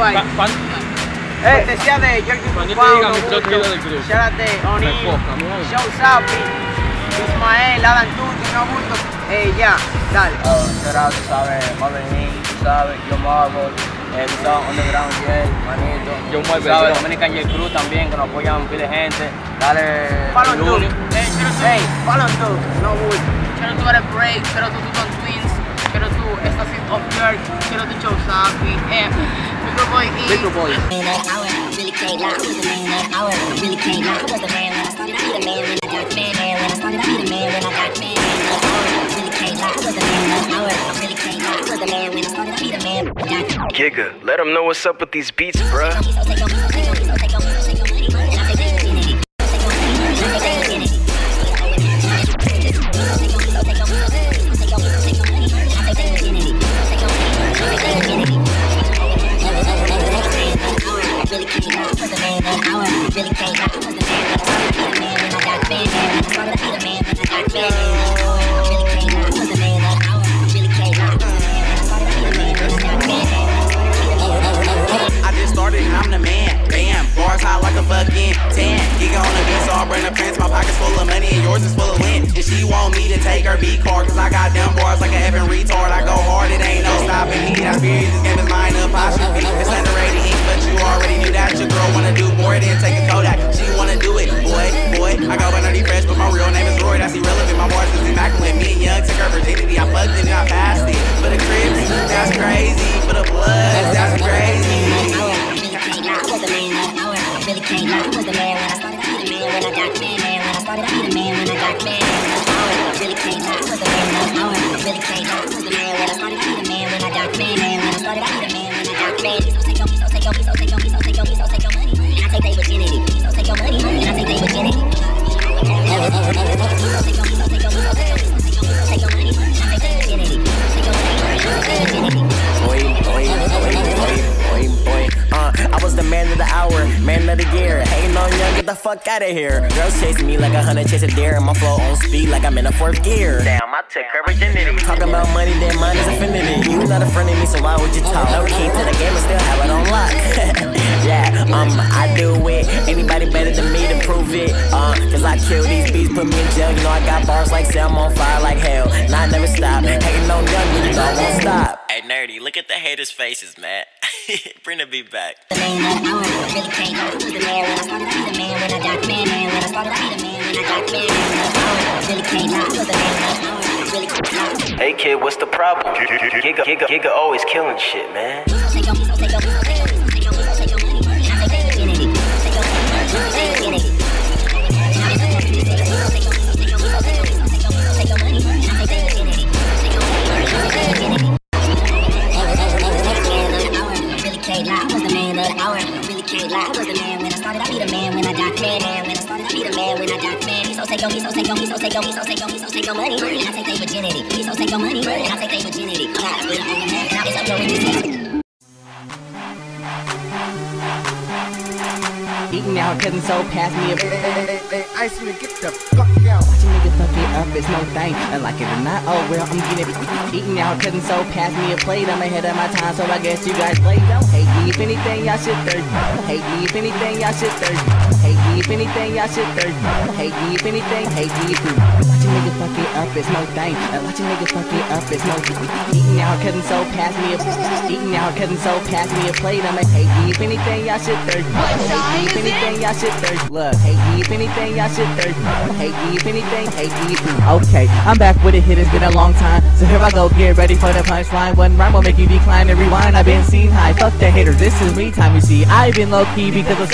Míralo ahí. Eh, Cortesía de Georgie Cuando yo te diga, mi del grupo. Shout out. Show Sapi, Ismael, Adam Tuti, no bulto. Eh, ya, dale. Oh, shout out, tú sabes, tú sabes, Yo Marvel, eh, tú sabes, Underground J, manito. Yo Tú Marvel, sabes, yo. Dominican J Cruz también, que nos apoyan pile gente. Dale. Duke. Eh, hey, Duke, no bulto. Quiero tú eres Break, quiero tú tú son Twins, quiero tú estás in Off York, quiero tú Show Sapi, eh, Micro Boy E. Micro Boy. man that hour. Really can't lie. I was the man that hour. Really can't lie. I was the man when I started. I be the man when I got man. man. When I started, I be the man when I got man. man that hour. Really can't lie. I was the man that hour. Really can't lie. I was the man when I started. I be the man. when I got Giga, let them know what's up with these beats, bruh. I just started and I'm the man. Bam, bars like a fucking 10. Giga on the prince. My pocket's full of money and yours is full of lint. And she want me to take her cause I got them bars like retard. I go hard, it ain't no stopping me. This game is mine. It's underrated but you already knew that. Your girl wanna do more than take a Kodak. She wanna do it, boy, boy. I go by nerdy fresh, but my real I man of the hour, man of the year. Hating on young, get the fuck out of here. Girls chasing me like a hundred chase a deer, and my flow on speed like I'm in a fourth gear. Damn, I took her virginity. Talking about money, then mine is affinity. You not a friend of me, so why would you talk? No key to the game, and still have it on lock. yeah, um, I do it. Anybody better than me to prove it? Uh, cause I kill these beats, put me in jail. You know I got bars like say I'm on fire like hell. And I never stop. Hating on young, you know I won't stop. Hey, nerdy, look at the haters' faces, man. Bring the beat back. The. Hey, kid, what's the problem? Giga, Giga, Giga always killing shit, man. I this. Eating out, so me a Hey, hey, hey, get the fuck out. Watch a nigga fuck it up, it's no thing. And like it or not, oh well, I'm getting it. Eating out, cousin so pass me a plate. I'm ahead of my time, so I guess you guys play. Don't hate me if anything, y'all should thirst. Don't hate me if anything, y'all should thirst. Don't hate me if anything, y'all should thirst. Don't hate me if anything, hate me if you. Watch a nigga fuck it up, it's no thing. And watch a nigga fuck it up, it's no thing. Eating out, cousin so pass me a. Eating out, cousin so pass me a plate. I'm a hate me if anything, y'all should thirst. Don't hate me if anything, y'all should thirst. Look, hate me if anything, y'all Don't if anything, if you. Okay, I'm back with a hit, it's been a long time. So here I go, get ready for the punchline. One rhyme will make you decline and rewind. I've been seen high, fuck the haters, this is me time, you see. I've been low key because of